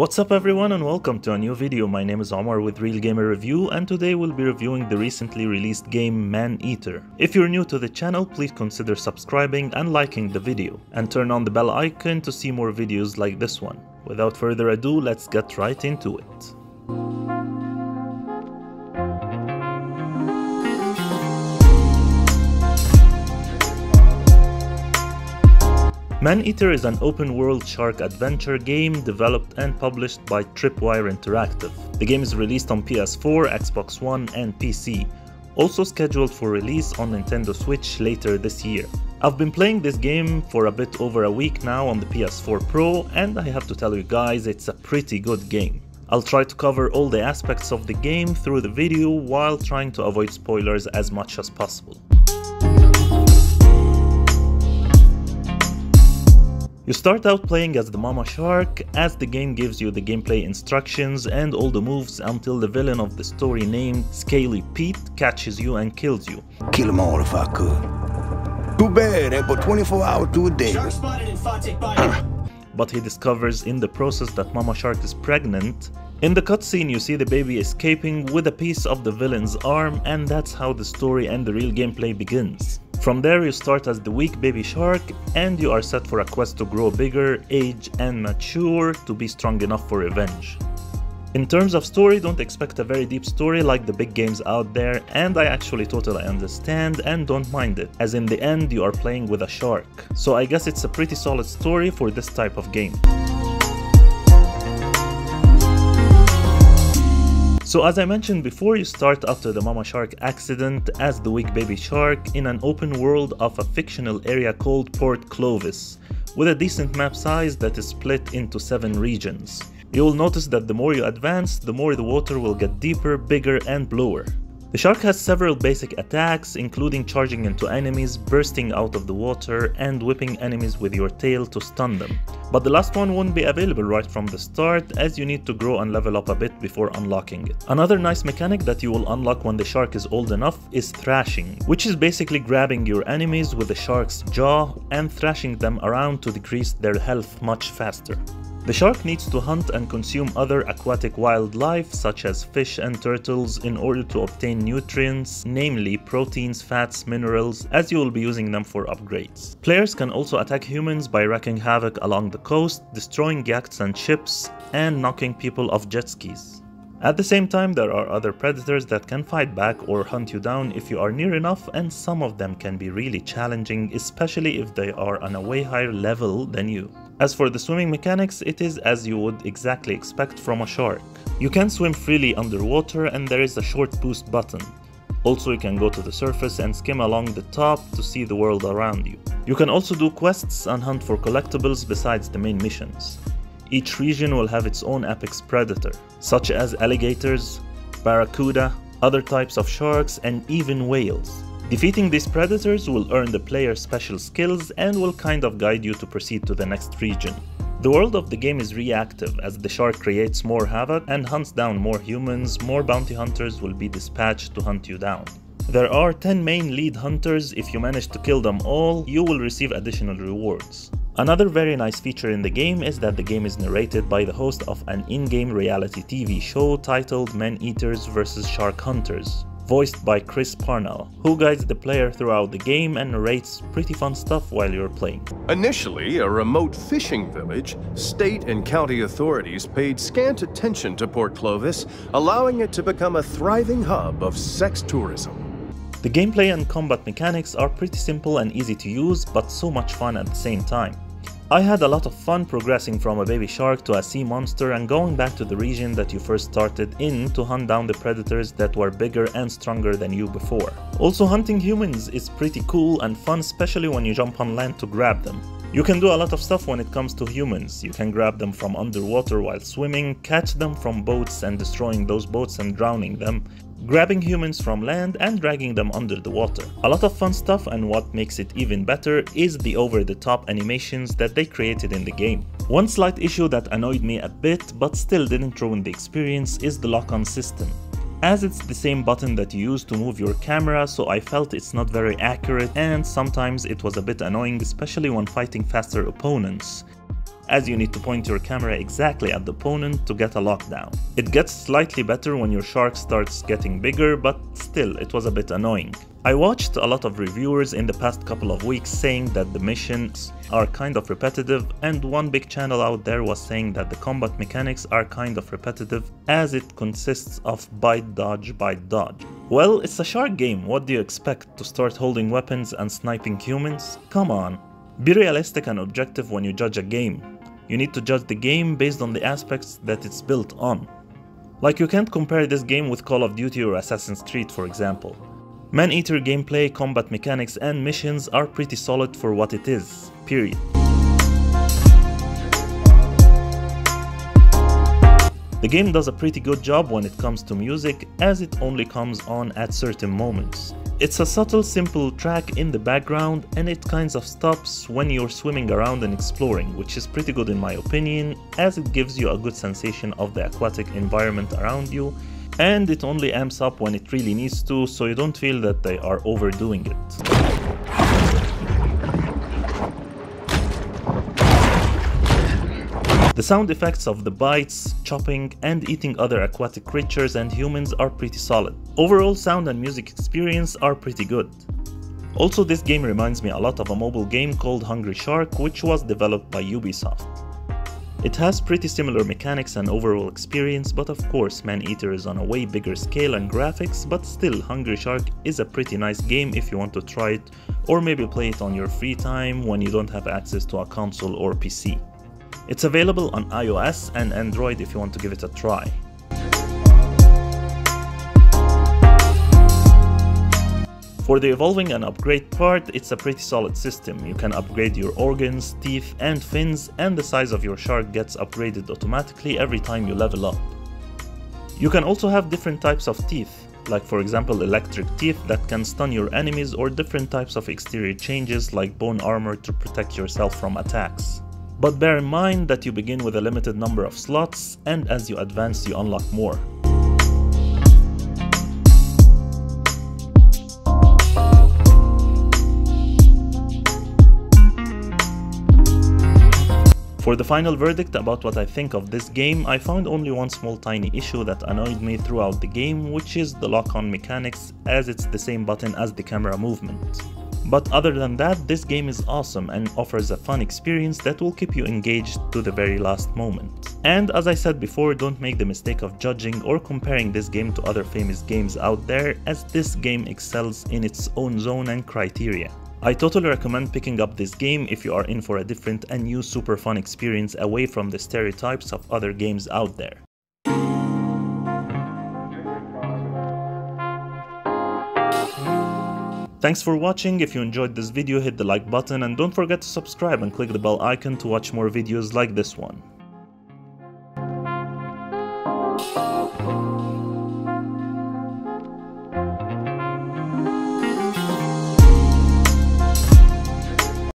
What's up everyone and welcome to a new video. My name is Omar with Real Gamer Review and today we'll be reviewing the recently released game Man-Eater. If you're new to the channel, please consider subscribing and liking the video and turn on the bell icon to see more videos like this one. Without further ado, let's get right into it. Man-Eater is an open-world shark adventure game developed and published by Tripwire Interactive. The game is released on PS4, Xbox One and PC, also scheduled for release on Nintendo Switch later this year. I've been playing this game for a bit over a week now on the PS4 Pro and I have to tell you guys it's a pretty good game. I'll try to cover all the aspects of the game through the video while trying to avoid spoilers as much as possible. You start out playing as the Mama Shark as the game gives you the gameplay instructions and all the moves until the villain of the story named Scaly Pete catches you and kills you. Kill them all if I could. Too bad, ain't but 24 hours to a day. Shark spotted in Fawtick But he discovers in the process that Mama Shark is pregnant. In the cutscene you see the baby escaping with a piece of the villain's arm and that's how the story and the real gameplay begins. From there you start as the weak baby shark and you are set for a quest to grow bigger, age and mature to be strong enough for revenge. In terms of story, don't expect a very deep story like the big games out there and I actually totally understand and don't mind it, as in the end you are playing with a shark. So I guess it's a pretty solid story for this type of game. So as I mentioned before, you start after the mama shark accident as the weak baby shark in an open world of a fictional area called Port Clovis, with a decent map size that is split into 7 regions. You will notice that the more you advance, the more the water will get deeper, bigger and bluer. The shark has several basic attacks, including charging into enemies, bursting out of the water, and whipping enemies with your tail to stun them. But the last one won't be available right from the start, as you need to grow and level up a bit before unlocking it. Another nice mechanic that you will unlock when the shark is old enough is thrashing, which is basically grabbing your enemies with the shark's jaw and thrashing them around to decrease their health much faster. The shark needs to hunt and consume other aquatic wildlife such as fish and turtles in order to obtain nutrients, namely proteins, fats, minerals, as you will be using them for upgrades. Players can also attack humans by wreaking havoc along the coast, destroying yachts and ships, and knocking people off jet skis. At the same time, there are other predators that can fight back or hunt you down if you are near enough and some of them can be really challenging, especially if they are on a way higher level than you. As for the swimming mechanics, it is as you would exactly expect from a shark. You can swim freely underwater and there is a short boost button. Also you can go to the surface and skim along the top to see the world around you. You can also do quests and hunt for collectibles besides the main missions. Each region will have its own apex predator, such as alligators, barracuda, other types of sharks, and even whales. Defeating these predators will earn the player special skills and will kind of guide you to proceed to the next region. The world of the game is reactive as the shark creates more havoc and hunts down more humans, more bounty hunters will be dispatched to hunt you down. There are 10 main lead hunters, if you manage to kill them all, you will receive additional rewards. Another very nice feature in the game is that the game is narrated by the host of an in-game reality TV show titled Man-Eaters vs Shark Hunters, voiced by Chris Parnell, who guides the player throughout the game and narrates pretty fun stuff while you're playing. Initially a remote fishing village, state and county authorities paid scant attention to Port Clovis, allowing it to become a thriving hub of sex tourism. The gameplay and combat mechanics are pretty simple and easy to use, but so much fun at the same time. I had a lot of fun progressing from a baby shark to a sea monster and going back to the region that you first started in to hunt down the predators that were bigger and stronger than you before. Also hunting humans is pretty cool and fun especially when you jump on land to grab them. You can do a lot of stuff when it comes to humans. You can grab them from underwater while swimming, catch them from boats and destroying those boats and drowning them, grabbing humans from land and dragging them under the water. A lot of fun stuff and what makes it even better is the over-the-top animations that they created in the game. One slight issue that annoyed me a bit but still didn't ruin the experience is the lock-on system. As it's the same button that you use to move your camera so I felt it's not very accurate and sometimes it was a bit annoying especially when fighting faster opponents as you need to point your camera exactly at the opponent to get a lockdown. It gets slightly better when your shark starts getting bigger, but still, it was a bit annoying. I watched a lot of reviewers in the past couple of weeks saying that the missions are kind of repetitive and one big channel out there was saying that the combat mechanics are kind of repetitive as it consists of bite dodge bite dodge. Well, it's a shark game, what do you expect? To start holding weapons and sniping humans? Come on. Be realistic and objective when you judge a game. You need to judge the game based on the aspects that it's built on. Like you can't compare this game with Call of Duty or Assassin's Creed for example. Man-Eater gameplay, combat mechanics and missions are pretty solid for what it is, period. The game does a pretty good job when it comes to music as it only comes on at certain moments. It's a subtle simple track in the background and it kinds of stops when you're swimming around and exploring which is pretty good in my opinion as it gives you a good sensation of the aquatic environment around you and it only amps up when it really needs to so you don't feel that they are overdoing it. The sound effects of the bites, chopping, and eating other aquatic creatures and humans are pretty solid. Overall sound and music experience are pretty good. Also this game reminds me a lot of a mobile game called Hungry Shark which was developed by Ubisoft. It has pretty similar mechanics and overall experience, but of course Man-Eater is on a way bigger scale and graphics, but still Hungry Shark is a pretty nice game if you want to try it or maybe play it on your free time when you don't have access to a console or PC. It's available on iOS and Android if you want to give it a try. For the evolving and upgrade part, it's a pretty solid system. You can upgrade your organs, teeth and fins and the size of your shark gets upgraded automatically every time you level up. You can also have different types of teeth, like for example electric teeth that can stun your enemies or different types of exterior changes like bone armor to protect yourself from attacks. But bear in mind that you begin with a limited number of slots and as you advance you unlock more. For the final verdict about what I think of this game, I found only one small tiny issue that annoyed me throughout the game, which is the lock-on mechanics as it's the same button as the camera movement. But other than that, this game is awesome and offers a fun experience that will keep you engaged to the very last moment. And as I said before, don't make the mistake of judging or comparing this game to other famous games out there as this game excels in its own zone and criteria. I totally recommend picking up this game if you are in for a different and new super fun experience away from the stereotypes of other games out there. Thanks for watching, if you enjoyed this video hit the like button and don't forget to subscribe and click the bell icon to watch more videos like this one.